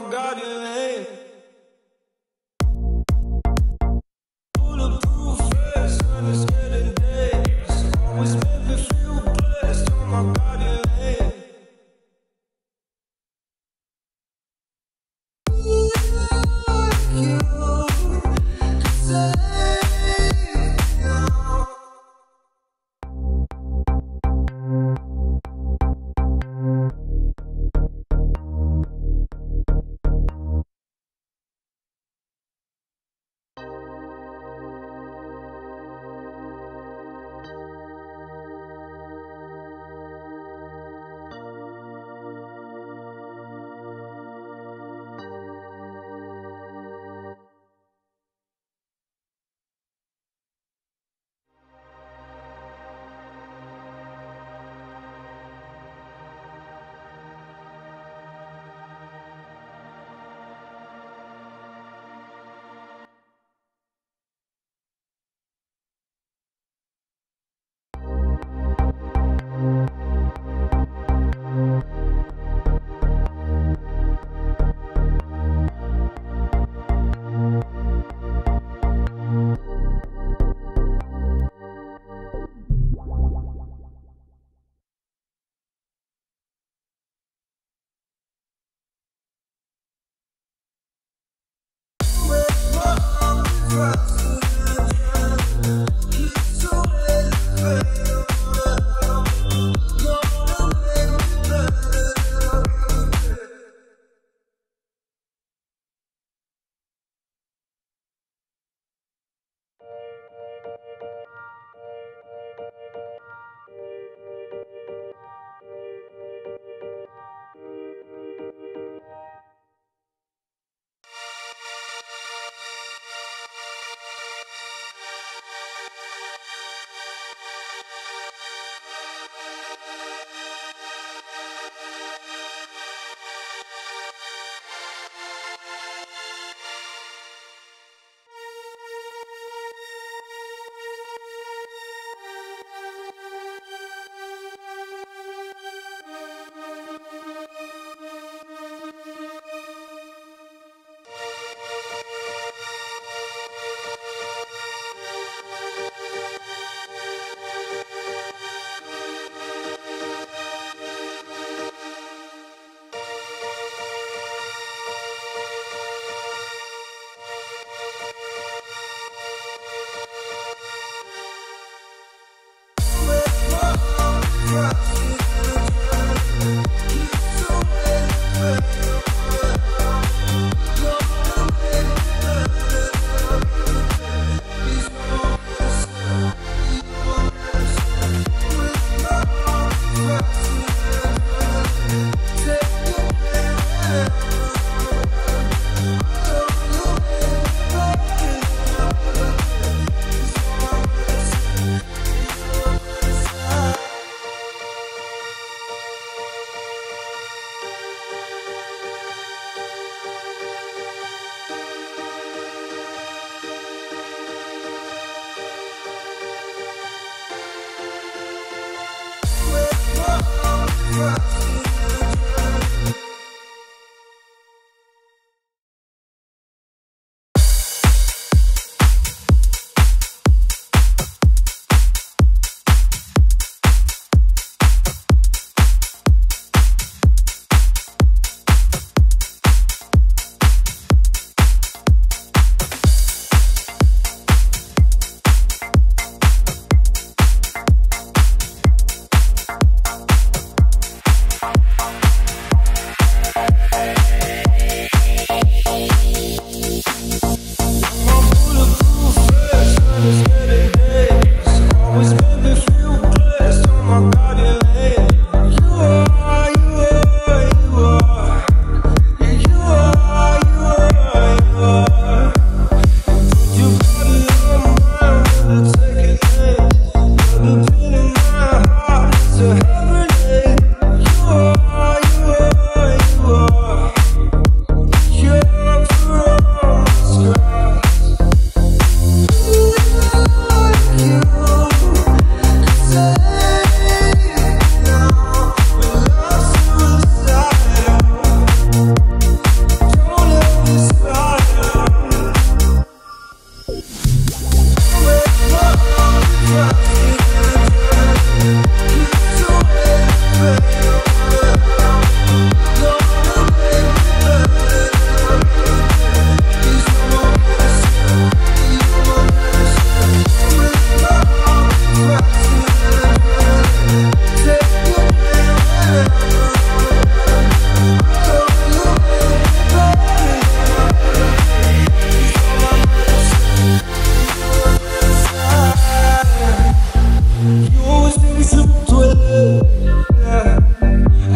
blessed. Trust Whoa. Yeah.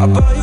I'll buy you